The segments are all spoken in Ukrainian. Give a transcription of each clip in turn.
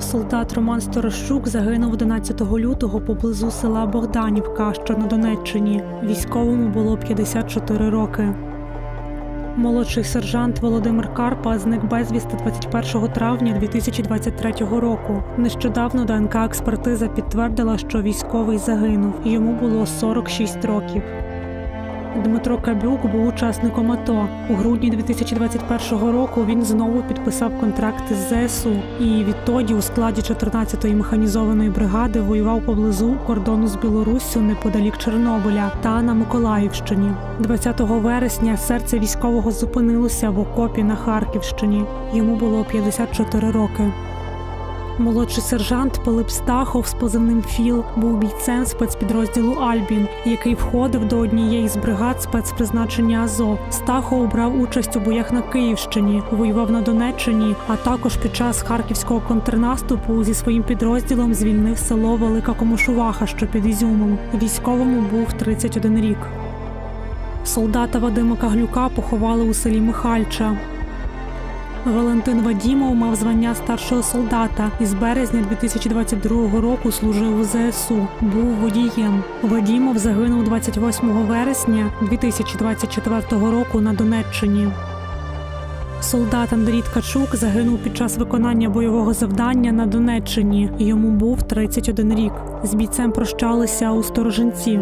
Солдат Роман Сторощук загинув 11 лютого поблизу села Богданівка, що на Донеччині. Військовому було 54 роки. Молодший сержант Володимир Карпа зник безвісти 21 травня 2023 року. Нещодавно ДНК експертиза підтвердила, що військовий загинув. Йому було 46 років. Дмитро Кабюк був учасником АТО. У грудні 2021 року він знову підписав контракт з ЗСУ і відтоді у складі 14-ї механізованої бригади воював поблизу кордону з Білоруссю неподалік Чорнобиля та на Миколаївщині. 20 вересня серце військового зупинилося в окопі на Харківщині. Йому було 54 роки. Молодший сержант Пилип Стахов з позивним Філ був бійцем спецпідрозділу Альбін, який входив до однієї з бригад спецпризначення Азов. Стахов брав участь у боях на Київщині, воював на Донеччині, а також під час харківського контрнаступу зі своїм підрозділом звільнив село Велика Комушуваха, що під Ізюмом. Військовому був 31 рік. Солдата Вадима Каглюка поховали у селі Михальча. Валентин Вадімов мав звання старшого солдата і з березня 2022 року служив у ЗСУ. Був водієм. Вадімов загинув 28 вересня 2024 року на Донеччині. Солдат Андрій Ткачук загинув під час виконання бойового завдання на Донеччині. Йому був 31 рік. З бійцем прощалися у Сторожинці.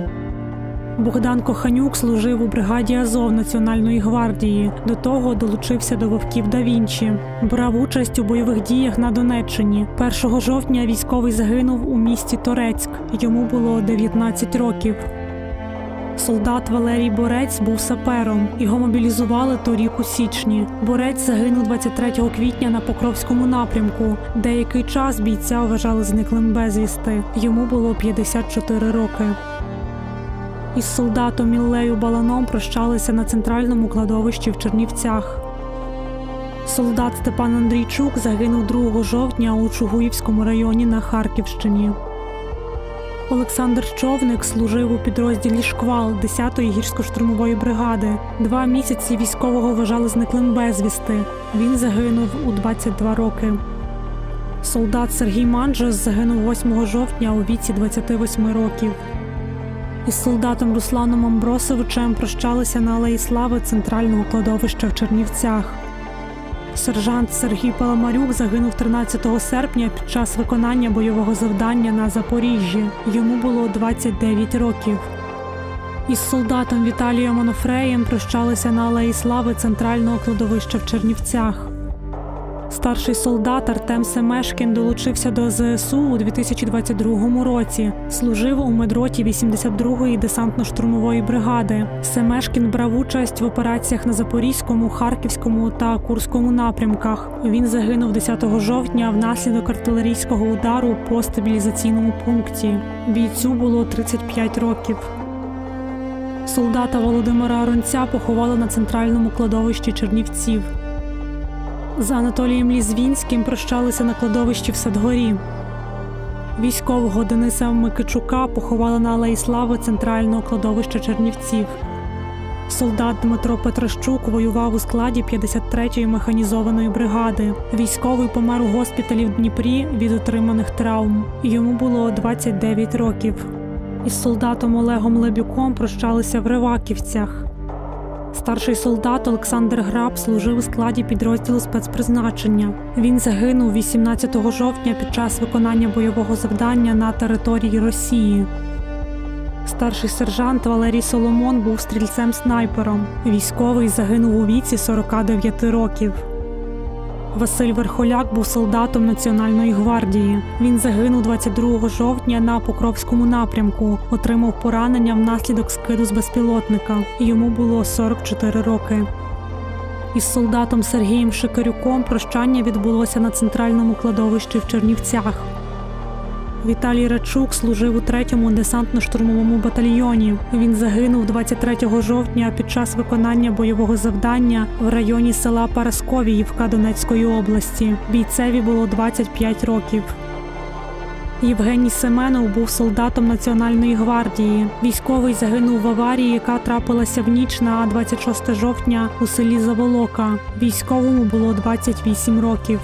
Богдан Коханюк служив у бригаді Азов Національної гвардії. До того долучився до вовків да Вінчі. Брав участь у бойових діях на Донеччині. 1 жовтня військовий загинув у місті Торецьк. Йому було 19 років. Солдат Валерій Борець був сапером. Його мобілізували торік у січні. Борець загинув 23 квітня на Покровському напрямку. Деякий час бійця вважали зниклим безвісти. Йому було 54 роки. Із солдатом Іллею Баланом прощалися на центральному кладовищі в Чернівцях. Солдат Степан Андрійчук загинув 2 жовтня у Чугуївському районі на Харківщині. Олександр Човник служив у підрозділі Шквал 10-ї гірсько-штурмової бригади. Два місяці військового вважали зниклим безвісти. Він загинув у 22 роки. Солдат Сергій Манджос загинув 8 жовтня у віці 28 років. Із солдатом Русланом Амбросовичем прощалися на Алеї Слави центрального кладовища в Чернівцях. Сержант Сергій Паламарюк загинув 13 серпня під час виконання бойового завдання на Запоріжжі. Йому було 29 років. Із солдатом Віталієм Онофреєм прощалися на Алеї Слави центрального кладовища в Чернівцях. Старший солдат Артем Семешкін долучився до ЗСУ у 2022 році. Служив у медроті 82-ї десантно-штурмової бригади. Семешкін брав участь в операціях на Запорізькому, Харківському та Курському напрямках. Він загинув 10 жовтня внаслідок артилерійського удару по стабілізаційному пункті. Бійцю було 35 років. Солдата Володимира Аронця поховали на центральному кладовищі Чернівців. За Анатолієм Лізвінським прощалися на кладовищі в Садгорі. Військового Дениса Микичука поховали на Алеї Слави центрального кладовища Чернівців. Солдат Дмитро Петрощук воював у складі 53-ї механізованої бригади. Військовий помер у госпіталі в Дніпрі від отриманих травм. Йому було 29 років. Із солдатом Олегом Лебюком прощалися в Риваківцях. Старший солдат Олександр Граб служив у складі підрозділу спецпризначення. Він загинув 18 жовтня під час виконання бойового завдання на території Росії. Старший сержант Валерій Соломон був стрільцем-снайпером. Військовий загинув у віці 49 років. Василь Верхоляк був солдатом Національної гвардії. Він загинув 22 жовтня на Покровському напрямку, отримав поранення внаслідок скиду з безпілотника. Йому було 44 роки. Із солдатом Сергієм Шикарюком прощання відбулося на центральному кладовищі в Чернівцях. Віталій Рачук служив у третьому десантно-штурмовому батальйоні. Він загинув 23 жовтня під час виконання бойового завдання в районі села Парасковіївка Донецької області. Бійцеві було 25 років. Євгеній Семенов був солдатом Національної гвардії. Військовий загинув в аварії, яка трапилася в ніч на 26 жовтня у селі Заволока. Військовому було 28 років.